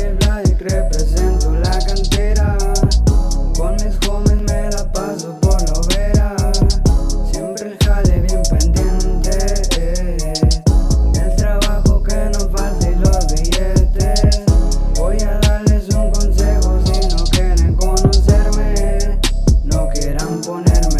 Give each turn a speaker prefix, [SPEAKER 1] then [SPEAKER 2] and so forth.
[SPEAKER 1] el Vladic, represento la cantera. Con mis jóvenes me la paso por la hoguera. Siempre el jale bien pendiente. El trabajo que nos falta y los billetes. Voy a darles un consejo si no quieren conocerme. No quieran ponerme.